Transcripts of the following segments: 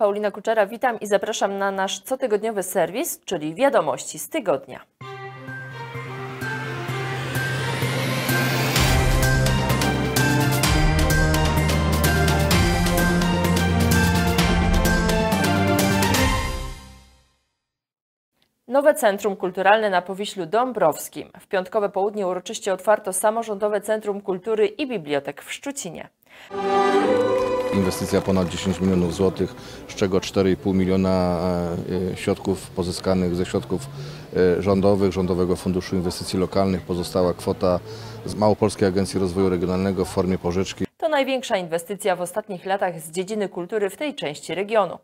Paulina Kuczera, witam i zapraszam na nasz cotygodniowy serwis, czyli wiadomości z tygodnia. Nowe Centrum Kulturalne na Powiślu Dąbrowskim. W piątkowe południe uroczyście otwarto samorządowe Centrum Kultury i Bibliotek w Szczucinie. Inwestycja ponad 10 milionów złotych, z czego 4,5 miliona e, środków pozyskanych ze środków e, rządowych, Rządowego Funduszu Inwestycji Lokalnych. Pozostała kwota z Małopolskiej Agencji Rozwoju Regionalnego w formie pożyczki. Największa inwestycja w ostatnich latach z dziedziny kultury w tej części regionu.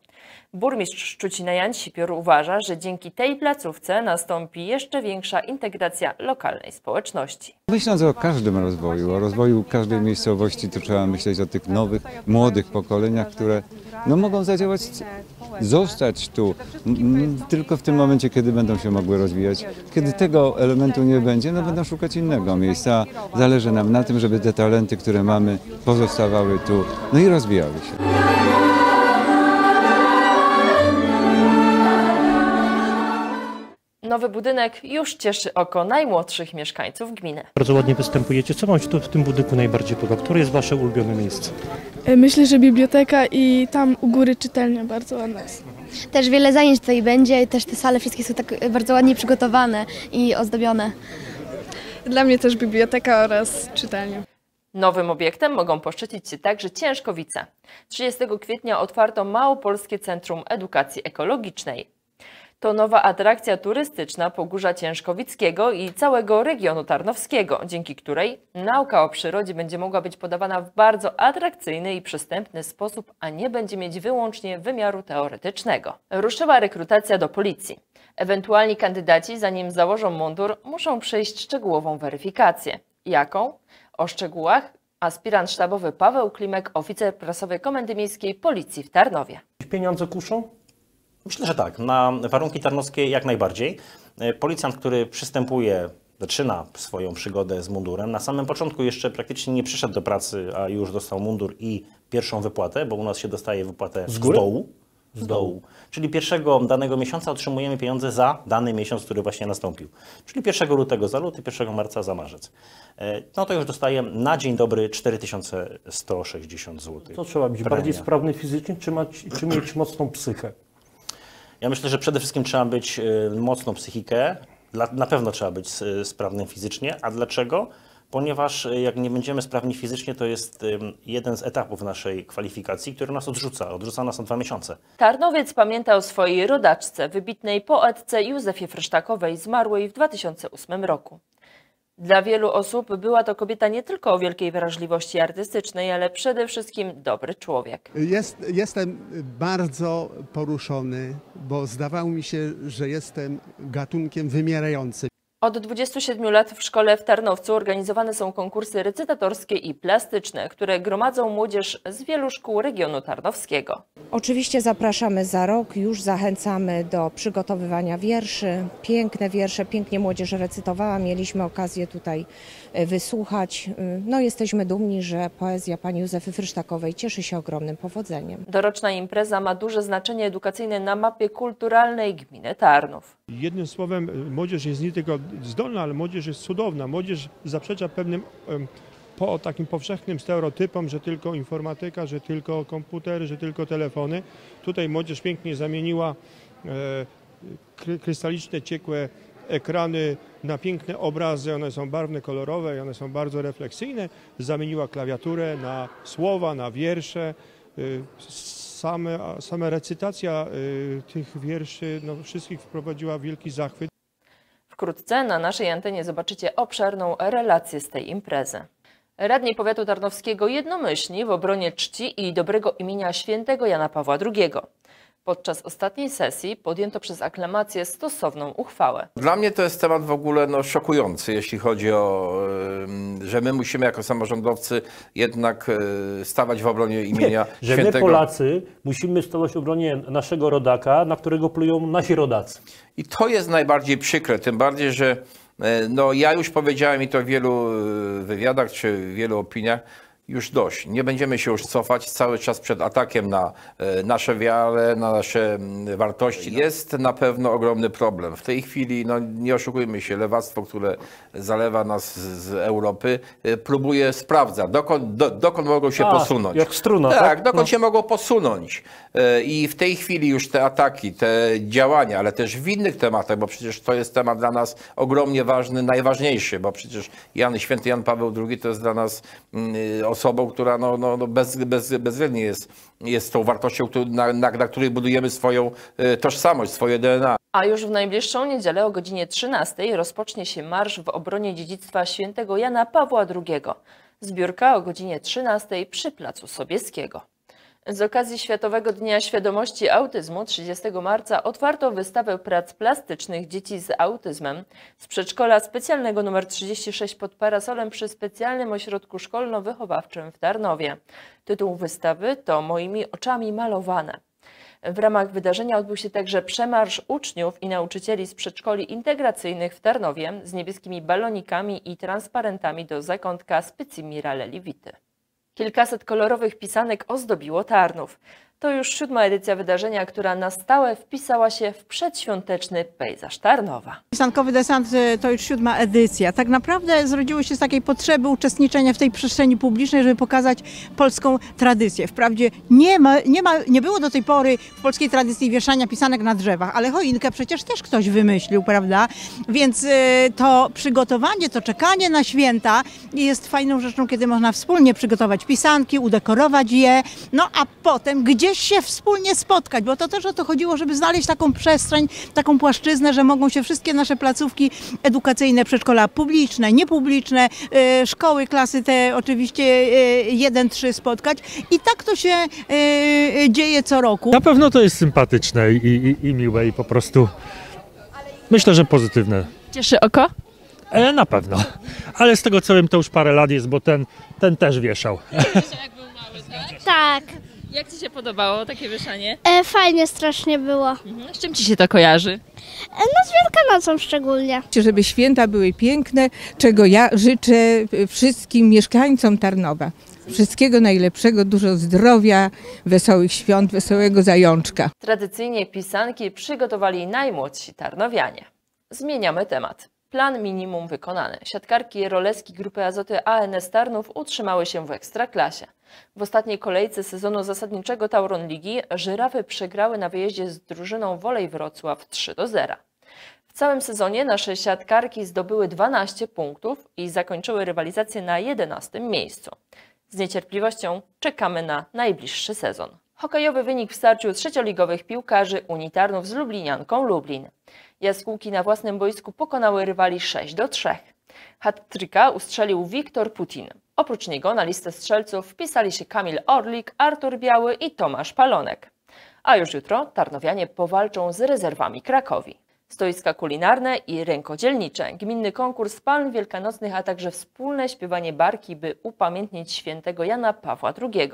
Burmistrz Szczucina Jan Sipior uważa, że dzięki tej placówce nastąpi jeszcze większa integracja lokalnej społeczności. Myśląc o każdym rozwoju, o rozwoju każdej miejscowości, to trzeba myśleć o tych nowych, młodych pokoleniach, które no, mogą zadziałać, zostać tu m, tylko w tym momencie, kiedy będą się mogły rozwijać. Kiedy tego elementu nie będzie, no będą szukać innego miejsca. Zależy nam na tym, żeby te talenty, które mamy, pozostawały tu, no i rozwijały się. Nowy budynek już cieszy oko najmłodszych mieszkańców gminy. Bardzo ładnie występujecie. Co Wam się tu w tym budynku najbardziej podoba? Które jest Wasze ulubione miejsce? E, Myślę, że biblioteka i tam u góry czytelnia bardzo ładna jest. Też wiele zajęć tutaj będzie, też te sale wszystkie są tak bardzo ładnie przygotowane i ozdobione. Dla mnie też biblioteka oraz czytelnia. Nowym obiektem mogą poszczycić się także Ciężkowice. 30 kwietnia otwarto Małopolskie Centrum Edukacji Ekologicznej. To nowa atrakcja turystyczna Pogórza Ciężkowickiego i całego regionu tarnowskiego, dzięki której nauka o przyrodzie będzie mogła być podawana w bardzo atrakcyjny i przystępny sposób, a nie będzie mieć wyłącznie wymiaru teoretycznego. Ruszyła rekrutacja do policji. Ewentualni kandydaci, zanim założą mundur, muszą przejść szczegółową weryfikację. Jaką? O szczegółach aspirant sztabowy Paweł Klimek, oficer prasowy Komendy Miejskiej Policji w Tarnowie. Pieniądze kuszą? Myślę, że tak. Na warunki tarnowskie jak najbardziej. E, Policjant, który przystępuje, zaczyna swoją przygodę z mundurem, na samym początku jeszcze praktycznie nie przyszedł do pracy, a już dostał mundur i pierwszą wypłatę, bo u nas się dostaje wypłatę z, góry? dołu. Z dołu. Czyli pierwszego danego miesiąca otrzymujemy pieniądze za dany miesiąc, który właśnie nastąpił. Czyli 1 lutego za luty, 1 marca za marzec. E, No to już dostaję na dzień dobry 4160 zł. Co trzeba być? Bardziej sprawny fizycznie, czy, mać, czy mieć mocną psychę? Ja myślę, że przede wszystkim trzeba być y, mocną psychikę. Na pewno trzeba być y, sprawnym fizycznie. A dlaczego? Ponieważ y, jak nie będziemy sprawni fizycznie, to jest jeden z etapów naszej kwalifikacji, który nas odrzuca. Odrzuca nas na dwa miesiące. Tarnowiec pamięta o swojej rodaczce, wybitnej poetce Józefie Fresztakowej, zmarłej w 2008 roku. Dla wielu osób była to kobieta nie tylko o wielkiej wrażliwości artystycznej, ale przede wszystkim dobry człowiek. Jest, jestem bardzo poruszony, bo zdawało mi się, że jestem gatunkiem wymierającym. Od 27 lat w szkole w Tarnowcu organizowane są konkursy recytatorskie i plastyczne, które gromadzą młodzież z wielu szkół regionu tarnowskiego. Oczywiście zapraszamy za rok, już zachęcamy do przygotowywania wierszy. Piękne wiersze, pięknie młodzież recytowała, mieliśmy okazję tutaj wysłuchać. Y, No jesteśmy dumni, że poezja pani Józefy Frysztakowej cieszy się ogromnym powodzeniem. Doroczna impreza ma duże znaczenie edukacyjne na mapie kulturalnej gminy Tarnów. Jednym słowem, młodzież jest nie tylko zdolna, ale młodzież jest cudowna. Młodzież zaprzecza pewnym po takim powszechnym stereotypom, że tylko informatyka, że tylko komputery, że tylko telefony. Tutaj młodzież pięknie zamieniła e, kry- krystaliczne, ciekłe ekrany na piękne obrazy. One są barwne, kolorowe i one są bardzo refleksyjne. Zamieniła klawiaturę na słowa, na wiersze. Y, Same, same recytacja y, tych wierszy no, wszystkich wprowadziła wielki zachwyt. Wkrótce na naszej antenie zobaczycie obszerną relację z tej imprezy. Radni Powiatu Tarnowskiego jednomyślni w obronie czci i dobrego imienia świętego Jana Pawła II. Podczas ostatniej sesji podjęto przez aklamację stosowną uchwałę. Dla mnie to jest temat w ogóle no, szokujący, jeśli chodzi o, że my musimy jako samorządowcy jednak e, stawać w obronie imienia Że my. Polacy musimy stawać w obronie naszego rodaka, na którego plują nasi rodacy. I to jest najbardziej przykre, tym bardziej, że e, no, ja już powiedziałem i to w wielu e, wywiadach czy w wielu opiniach, już dość. Nie będziemy się już cofać cały czas przed atakiem na e, nasze wiarę, na nasze mm, wartości. Jest na pewno ogromny problem. W tej chwili, no nie oszukujmy się, lewactwo, które zalewa nas z, Europy, e, próbuje sprawdzać, dokąd, do, dokąd mogą się A, posunąć. jak struna, tak? tak? dokąd No. się mogą posunąć. E, I w tej chwili już te ataki, te działania, ale też w innych tematach, bo przecież to jest temat dla nas ogromnie ważny, najważniejszy, bo przecież Jan, święty Jan Paweł II to jest dla nas mm, osobą, która no, no, no bez, bez, bezwzględnie jest, jest tą wartością, na, na, na której budujemy swoją e, tożsamość, swoje DNA. A już w najbliższą niedzielę o godzinie 13 rozpocznie się marsz w obronie dziedzictwa świętego Jana Pawła II. Zbiórka o godzinie 13 przy Placu Sobieskiego. Z okazji Światowego Dnia Świadomości Autyzmu 30 marca otwarto wystawę prac plastycznych dzieci z autyzmem z przedszkola specjalnego nr 36 pod parasolem przy specjalnym ośrodku szkolno-wychowawczym w Tarnowie. Tytuł wystawy to Moimi oczami malowane. W ramach wydarzenia odbył się także przemarsz uczniów i nauczycieli z przedszkoli integracyjnych w Tarnowie z niebieskimi balonikami i transparentami do zakątka Spycimirale Livity. Kilkaset kolorowych pisanek ozdobiło Tarnów. To już siódma edycja wydarzenia, która na stałe wpisała się w przedświąteczny pejzaż Tarnowa. Pisankowy desant y, to już siódma edycja. Tak naprawdę zrodziło się z takiej potrzeby uczestniczenia w tej przestrzeni publicznej, żeby pokazać polską tradycję. Wprawdzie nie, ma, nie, ma, nie było do tej pory w polskiej tradycji wieszania pisanek na drzewach, ale choinkę przecież też ktoś wymyślił, prawda? Więc y, to przygotowanie, to czekanie na święta jest fajną rzeczą, kiedy można wspólnie przygotować pisanki, udekorować je, no a potem gdzieś się wspólnie spotkać, bo to też o to chodziło, żeby znaleźć taką przestrzeń, taką płaszczyznę, że mogą się wszystkie nasze placówki edukacyjne, przedszkola publiczne, niepubliczne, y, szkoły, klasy te oczywiście 1-3 spotkać i tak to się y, dzieje co roku. Na pewno to jest sympatyczne i, i, i miłe i po prostu myślę, że pozytywne. Cieszy oko? E, na pewno. Ale z tego co wiem, to już parę lat jest, bo ten, ten też wieszał. Tak, Jak Ci się podobało takie wieszanie? e, fajnie strasznie było. Z czym Ci się to kojarzy? E, no z Wielkanocą szczególnie. żeby święta były piękne, czego ja życzę wszystkim mieszkańcom Tarnowa. Wszystkiego najlepszego, dużo zdrowia, wesołych świąt, wesołego zajączka. Tradycyjnie pisanki przygotowali najmłodsi tarnowianie. Zmieniamy temat. Plan minimum wykonany. Siatkarki roleski grupy Azoty ANS Tarnów utrzymały się w ekstraklasie. W ostatniej kolejce sezonu zasadniczego Tauron Ligi żyrafy przegrały na wyjeździe z drużyną Wolej Wrocław 3 do 0. W całym sezonie nasze siatkarki zdobyły 12 punktów i zakończyły rywalizację na 11 miejscu. Z niecierpliwością czekamy na najbliższy sezon. Hokejowy wynik w starciu trzecioligowych piłkarzy Unitarnów z Lublinianką Lublin. Jaskółki na własnym boisku pokonały rywali 6 do 3. Hat-tricka ustrzelił Wiktor Putin. Oprócz niego na listę strzelców wpisali się Kamil Orlik, Artur Biały i Tomasz Palonek. A już jutro Tarnowianie powalczą z rezerwami Krakowi. Stoiska kulinarne i rękodzielnicze, gminny konkurs palm wielkanocnych, a także wspólne śpiewanie barki, by upamiętnić świętego Jana Pawła II.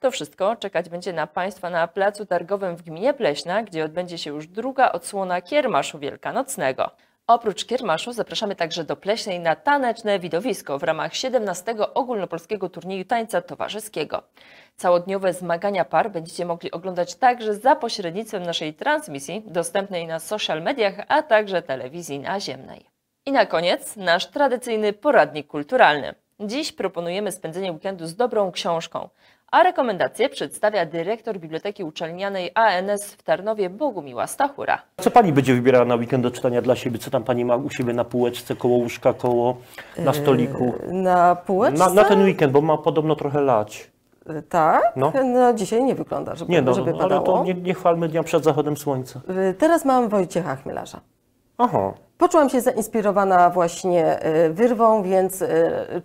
To wszystko czekać będzie na Państwa na Placu Targowym w gminie Pleśna, gdzie odbędzie się już druga odsłona Kiermaszu Wielkanocnego. Oprócz Kiermaszu zapraszamy także do Pleśnej na taneczne widowisko w ramach 17 ogólnopolskiego turnieju tańca towarzyskiego. Całodniowe zmagania par będziecie mogli oglądać także za pośrednictwem naszej transmisji dostępnej na social mediach, a także telewizji naziemnej. I na koniec nasz tradycyjny poradnik kulturalny. Dziś proponujemy spędzenie weekendu z dobrą książką, a rekomendacje przedstawia dyrektor Biblioteki Uczelnianej ANS w Tarnowie Bogumiła Stachura. Co pani będzie wybierała na weekend do czytania dla siebie? Co tam pani ma u siebie na półeczce, koło łóżka, koło na stoliku? Na półeczce? Na, na ten weekend, bo ma podobno trochę lać. Tak? No. No. dzisiaj nie wygląda, żeby, Nie no, żeby ale padało. to nie, nie chwalmy dnia przed zachodem słońca. Y, Teraz mam Wojciecha Chmielarza. Aha. Poczułam się zainspirowana właśnie wyrwą, więc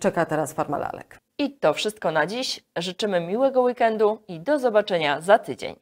czeka teraz Farma Lalek. I to wszystko na dziś. Życzymy miłego weekendu i do zobaczenia za tydzień.